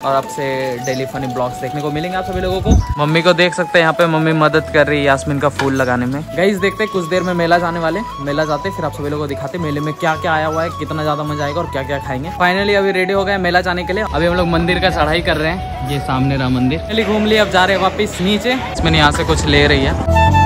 और आपसे daily funny blogs देखने को मिलेंगे आप सभी लोगों को। मम्मी को देख सकते हैं यहाँ पे, मम्मी मदद कर रही है यास्मीन का फूल लगाने में। गाइस देखते हैं कुछ देर में मेला जाने वाले। मेला जाते फिर आप सभी लोगों को दिखाते मेले में क्या क्या आया हुआ है, कितना ज़्यादा मज़ा आएगा और क्या क्या खाएँगे। फाइनली अभी रेडी हो गए मेला जाने के लिए। अभी हम लोग मंदिर का चढ़ाई कर रहे हैं। ये सामने रहा मंदिर। घूम लिए, अब जा रहे हैं वापिस नीचे। इसमें यहाँ से कुछ ले रही है।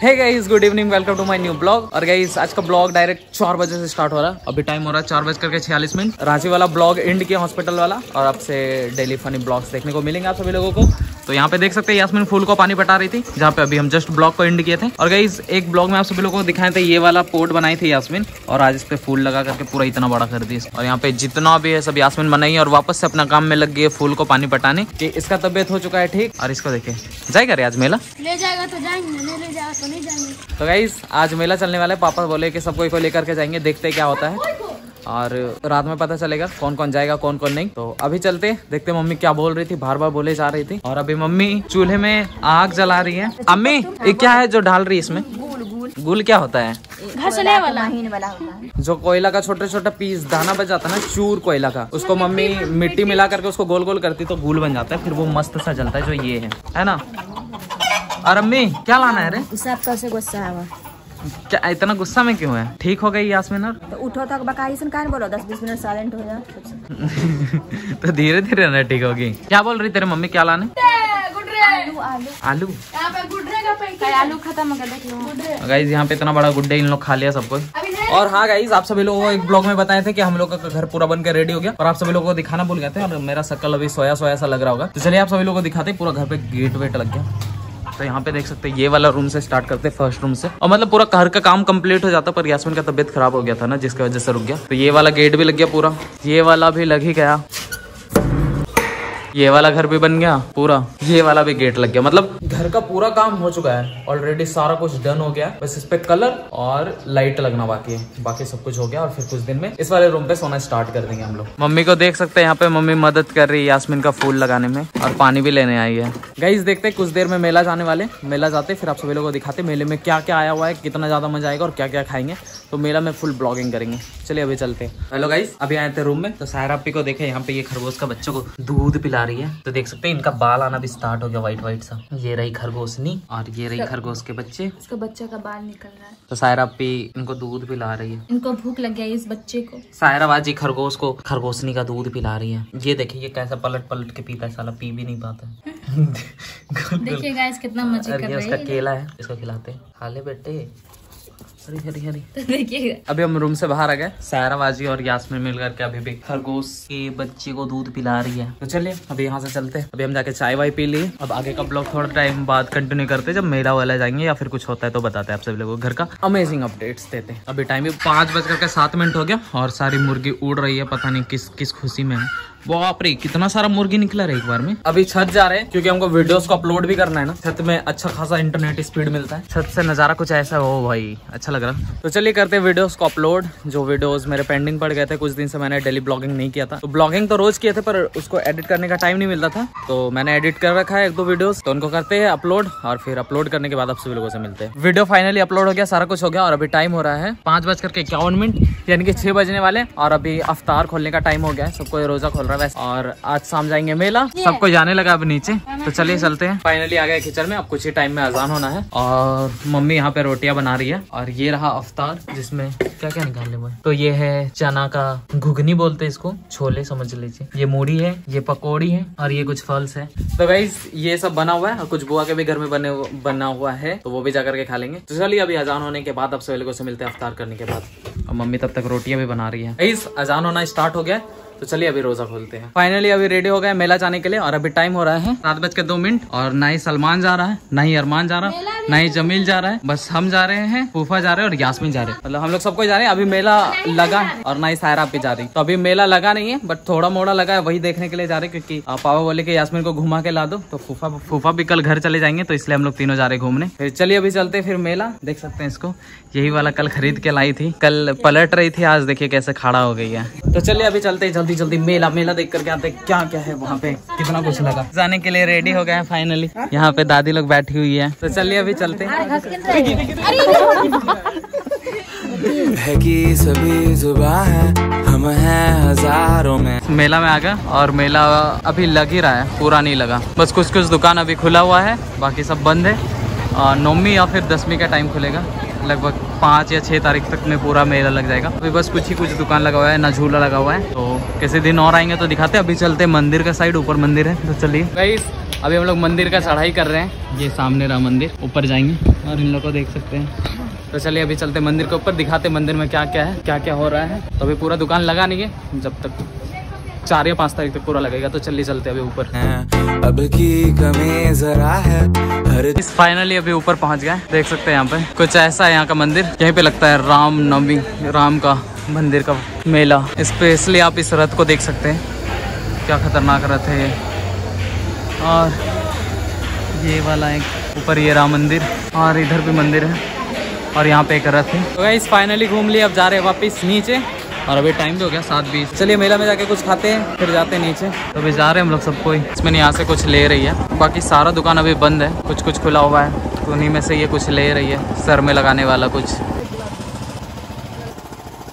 Hey guys good evening welcome to my new blog और गाइस आज का ब्लॉग डायरेक्ट चार बजे से स्टार्ट हो रहा है। अभी टाइम हो रहा है चार बज करके छियालीस मिनट। रांची वाला ब्लॉग इंड किया हॉस्पिटल वाला। और आपसे डेली फनी ब्लॉग्स देखने को मिलेंगे आप सभी लोगों को। तो यहाँ पे देख सकते हैं यासमिन फूल को पानी पटा रही थी जहाँ पे अभी हम जस्ट ब्लॉग को इंड किए थे। और गई एक ब्लॉग में आप सभी लोगों को दिखाए थे ये वाला पोर्ट बनाई थी यासमिन और आज इस पे फूल लगा करके पूरा इतना बड़ा कर दी और यहाँ पे जितना भी है सब यासमिन बनाई है और वापस से अपना काम में लग गई फूल को पानी पटाने की इसका तबियत हो चुका है ठीक और इसको देखे। जाएगा रे आज मेला? ले जाएगा तो जाएँगे नहीं ले जाएगा तो नहीं जाएँगे। तो आज मेला चलने वाला है पापा बोले कि सबको को लेकर के जाएँगे देखते क्या होता है। और रात में पता चलेगा कौन कौन जाएगा कौन कौन नहीं। तो अभी चलते देखते मम्मी क्या बोल रही थी बार बार बोले जा रही थी। और अभी मम्मी चूल्हे में आग जला रही है। अम्मी ये क्या है जो डाल रही है इसमें? गुल क्या होता है? घसने वाला। वाला जो कोयला का छोटा छोटा पीस दाना बच जाता है ना चूर कोयला का उसको मम्मी मिट्टी मिला करके उसको गोल गोल करती तो गुल बन जाता है फिर वो मस्त सा जलता है जो ये है। है ना? और अम्मी क्या लाना है रे? कैसे गुस्सा है क्या इतना गुस्सा में क्यों है? ठीक हो गई यासमिन और? तो उठो तक बकाई से कान बोलो दस बीस मिनट साइलेंट हो जा तो धीरे धीरे ना ठीक होगी। क्या बोल रही तेरे मम्मी क्या लाने? आलू आलू आलू। यहाँ पे गुड्रे का पैकेट आलू खत्म हो गया गाइज़ यहाँ पे इतना बड़ा गुड्डे इन लोग खा लिया सबको और हाँ गाइज़ आप सभी लोगों को एक ब्लॉग में बताए थे कि हम लोग का घर पूरा बनकर रेडी हो गया। और आप सभी लोगों को दिखाना भूल गए थे। और मेरा शकल अभी सोया सोया सा लग रहा होगा। तो चलिए आप सभी लोगों को दिखाते पूरा घर पे गेट वेट लग गया। तो यहाँ पे देख सकते हैं, ये वाला रूम से स्टार्ट करते हैं फ़र्स्ट रूम से। और मतलब पूरा घर का काम कंप्लीट हो जाता, पर यासमिन का तबियत खराब हो गया था ना, जिसकी वजह से रुक गया। तो ये वाला गेट भी लग गया पूरा। ये वाला भी लग ही गया। ये वाला घर भी बन गया, पूरा। ये वाला भी गेट लग गया। मतलब घर का पूरा काम हो चुका है। ऑलरेडी सारा कुछ डन हो गया। बस इस पे कलर और लाइट लगना बाकी है। बाकी सब कुछ हो गया और फिर कुछ दिन में इस वाले रूम पे सोना स्टार्ट कर देंगे हम लोग। मम्मी को देख सकते हैं यहाँ पे मम्मी मदद कर रही है यासमिन का फूल लगाने में और पानी भी लेने आई है। गाइज़ देखते कुछ देर में मेला जाने वाले मेला जाते फिर आप सभी लोगों को दिखाते मेले में क्या क्या आया हुआ है, कितना ज़्यादा मज़ा आएगा और क्या क्या खाएँगे। तो मेला में फुल ब्लॉगिंग करेंगे। चलिए अभी चलते हैं। हेलो गाइज़ अभी आए थे रूम में तो सायरा पी को देखे यहाँ पे ये खरगोश का बच्चों को दूध पिला रही है। तो देख सकते हैं इनका बाल आना भी स्टार्ट हो गया व्हाइट व्हाइट सा। ये रही खरगोशनी और ये रही खरगोश के बच्चे। इसका बच्चा का बाल निकल रहा है। तो सायरा पी इनको दूध पिला रही है। इनको भूख लग गया इस बच्चे को। सायरा बाजी खरगोश को खरगोशनी का दूध पिला रही है। ये देखिए ये कैसा पलट पलट के पीता है साला पी भी नहीं पाता। देखिए गाइस कितना मज़े कर रहे उसका हैं केला है इसको खिलाते हैं। खा ले बेटे। हरी हरी हरी। देखिए अभी हम रूम से बाहर आ गए। सायरा बाजी और यासमिन मिल करके अभी भी खरगोश के बच्चे को दूध पिला रही है। तो चलिए अभी यहाँ से चलते हैं। अभी हम जाके चाय वाय पी लिए अब आगे का ब्लॉग थोड़ा टाइम बाद कंटिन्यू करते जब मेला वाला जाएँगे या फिर कुछ होता है तो बताते हैं आप सभी लोगों को। घर का अमेजिंग अपडेट्स देते हैं। अभी टाइम भी पाँच बज करके सात मिनट हो गया और सारी मुर्गी उड़ रही है। पता नहीं किस किस खुशी में है। बाप रे कितना सारा मुर्गी निकला रहा है एक बार में। अभी छत जा रहे हैं, क्योंकि हमको वीडियोस को अपलोड भी करना है ना। छत में अच्छा खासा इंटरनेट स्पीड मिलता है। छत से नज़ारा कुछ ऐसा हो भाई अच्छा लग रहा। तो चलिए करते हैं वीडियोस को अपलोड जो वीडियोस मेरे पेंडिंग पड़ गए थे, कुछ दिन से मैंने डेली ब्लॉगिंग नहीं किया था। तो ब्लॉगिंग तो रोज किए थे, पर उसको एडिट करने का टाइम नहीं मिलता था। तो मैंने एडिट कर रखा है एक दो वीडियोस तो उनको करते हैं अपलोड और फिर अपलोड करने के बाद आप सभी लोगों से मिलते हैं। वीडियो फाइनली अपलोड हो गया, सारा कुछ हो गया, और अभी टाइम हो रहा है पाँच बज करके इक्यावन मिनट, यानी कि छह बजने वाले और अभी अफ्तार खोलने का टाइम हो गया सबको रोजा खोल रहा है। वैसे और आज शाम जाएँगे मेला। सबको जाने लगा अब नीचे। तो चलिए चलते हैं। फाइनली आ गए किचन में। अब कुछ ही टाइम में अजान होना है। और मम्मी यहाँ पे रोटियाँ बना रही है। और ये रहा अवतार जिसमें क्या क्या निकालने वो तो ये है चना का घुगनी बोलते हैं इसको। छोले समझ लीजिए। ये मूढ़ी है ये पकौड़ी है और ये कुछ फल्स है। तो भाई ये सब बना हुआ है। और कुछ बुआ के भी घर में बने बना हुआ है। तो वो भी जाकर के खा लेंगे। तो चलिए अभी अजान होने के बाद अब सभी लोगों से मिलते हैं अफ्तार करने के बाद। और मम्मी तब तक रोटियाँ भी बना रही है। अजान होना स्टार्ट हो गया है। तो चलिए अभी रोजा खोलते हैं। फाइनली अभी रेडी हो गए मेला जाने के लिए और अभी टाइम हो रहा है सात बज के दो मिनट और ना ही सलमान जा रहा है ना ही अरमान जा रहा। है ना ही जमील जा रहा है, बस हम जा रहे हैं, फूफा जा रहे हैं और यासमिन जा रहे हैं। मतलब हम लोग सबको जा रहे हैं, अभी मेला लगा है और ना ही सायरा भी जा रही। तो अभी मेला लगा नहीं है बट थोड़ा मोड़ा लगा है, वही देखने के लिए जा रहे क्योंकि पापा बोले कि यासमिन को घुमा के ला दो। तो फूफा फूफा भी कल घर चले जाएँगे तो इसलिए हम लोग तीनों जा रहे घूमने। फिर चलिए अभी चलते फिर मेला, देख सकते हैं इसको। यही वाला कल खरीद के लाई थी, कल पलट रही थी, आज देखिए कैसे खड़ा हो गई है। तो चलिए अभी चलते जल्दी जल्दी मेला मेला देख करके आते क्या क्या है वहाँ पे, कितना कुछ लगा। जाने के लिए रेडी हो गए फाइनली यहाँ पे दादी लोग बैठी हुई है। तो चलिए अभी चलते हैं। सभी जुबा है हम हैं हज़ारों में। मेला में आ गया और मेला अभी लग ही रहा है पूरा नहीं लगा। बस कुछ कुछ दुकान अभी खुला हुआ है बाकी सब बंद है। और नौवीं या फिर दसवीं का टाइम खुलेगा। लगभग पाँच या छः तारीख तक में पूरा मेला लग जाएगा। अभी बस कुछ ही कुछ दुकान लगा हुआ है ना झूला लगा हुआ है। तो किसी दिन और आएँगे तो दिखाते अभी चलते मंदिर का साइड ऊपर मंदिर है तो चलिए। गाइस अभी हम लोग मंदिर का चढ़ाई कर रहे हैं। ये सामने रहा मंदिर, ऊपर जाएँगे और इन लोग को देख सकते हैं। तो चलिए अभी चलते मंदिर के ऊपर, दिखाते मंदिर में क्या क्या है क्या क्या हो रहा है। तो अभी पूरा दुकान लगा नहीं है, जब तक चार या पाँच तारीख तक पूरा लगेगा तो चलिए चलते अभी ऊपर। अब की कमी जरा है हर फाइनली अभी ऊपर पहुँच गए देख सकते हैं यहाँ पे। कुछ ऐसा है यहाँ का मंदिर यहीं पे लगता है राम नवमी राम का मंदिर का मेला। स्पेशली आप इस रथ को देख सकते हैं क्या खतरनाक रथ है और ये वाला एक ऊपर ये राम मंदिर और इधर भी मंदिर है और यहाँ पे एक रथ है। तो इस फाइनली घूम लिए अब जा रहे हैं वापस नीचे। और अभी टाइम भी हो गया सात बीस। चलिए, मेला में जाके कुछ खाते हैं, फिर जाते हैं नीचे। तो अभी जा रहे हैं हम लोग सब कोई। इसमें यहाँ से कुछ ले रही है। बाकी सारा दुकान अभी बंद है। कुछ कुछ खुला हुआ है। तो उन्हीं में से ये कुछ ले रही है, सर में लगाने वाला कुछ।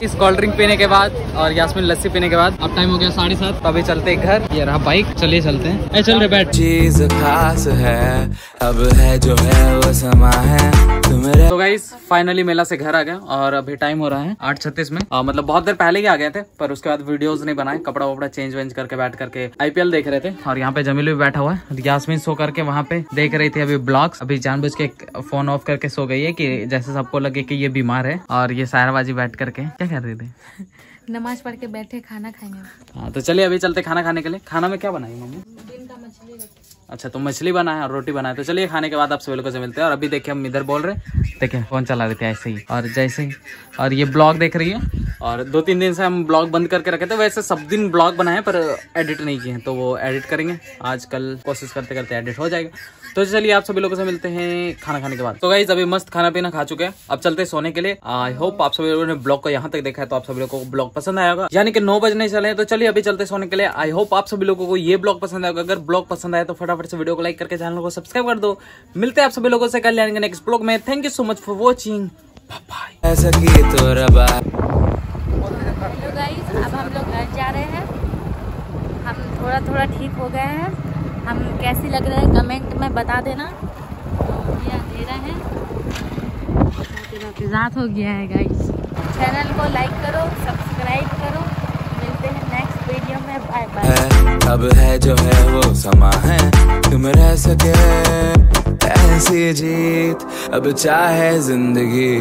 इस कोल्ड ड्रिंक पीने के बाद और यासमिन लस्सी पीने के बाद। अब टाइम हो गया साढ़े सात। तो अभी चलते हैं घर। ये रहा बाइक चलिए चलते हैं। चल रहे बैठ। चीज़ खास है अब है जो है वो समा है। तो गाइस फाइनली मेला से घर आ गया और अभी टाइम हो रहा है आठ छत्तीस में। आ, मतलब बहुत देर पहले ही आ गए थे पर उसके बाद वीडियोस नहीं बनाए। कपड़ा वपड़ा चेंज वेंज करके बैठ करके आईपीएल देख रहे थे। और यहाँ पे जमील भी बैठा हुआ है। यासमिन सो करके वहाँ पे देख रही थी अभी ब्लॉग्स अभी जानबूझ के फ़ोन ऑफ़ करके सो गई है की जैसे सबको लगे की ये बीमार है और ये सायराबाजी बैठ करके। क्या कर रही थी? नमाज़ पढ़ के बैठे खाना खाएँगे। हाँ तो चलिए अभी चलते खाना खाने के लिए। खाना में क्या बनाई मम्मी? दिन का मछली रखी अच्छा तो मछली बना है और रोटी बना है तो चलिए खाने के बाद आप सभी लोगों से मिलते हैं। और अभी देखिए हम इधर बोल रहे हैं। देखिए फ़ोन चला रहे थे ऐसे ही। और जैसे ही और ये ब्लॉग देख रही है। और दो तीन दिन से हम ब्लॉग बंद करके रखे थे। वैसे सब दिन ब्लॉग बनाए पर एडिट नहीं किए हैं। तो वो एडिट करेंगे। आज कल कोशिश करते करते एडिट हो जाएगा। तो चलिए आप सभी लोगों से मिलते हैं खाना खाने के बाद। तो गाइज़ अभी मस्त खाना पीना खा चुके हैं। अब चलते हैं सोने के लिए। आई होप आप सभी लोगों ने ब्लॉग को यहाँ तक देखा है तो आप सभी लोगों को ब्लॉग पसंद आया होगा। यानी कि नौ बजने चले हैं, तो चलिए अभी चलते सोने के लिए। आई होप आप सभी लोगों को ये ब्लॉग पसंद आएगा अगर ब्लॉग पसंद आया तो फटाफट से वीडियो को लाइक करके चैनल को सब्सक्राइब कर दो। मिलते हैं आप सभी लोगों से कल यानी नेक्स्ट ब्लॉग में। Thank you so much for watching bye ऐसा की तो रबा हेलो गाइस अब हम लोग घर जा रहे हैं। हम थोड़ा थोड़ा ठीक हो गए हैं। हम कैसी लग रहे हैं? कमेंट में बता देना। तो ये अंधेरा है। रात हो गया है गाइस चैनल को लाइक करो सब्सक्राइब करो। मिलते हैं नेक्स्ट वीडियो में। बाय बाय है अब है जो है वो समा है। तुम रह सके ऐसी जीत अब चाहे ज़िंदगी।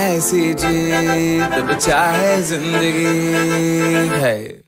ऐसी जीत अब चाहे ज़िंदगी। है।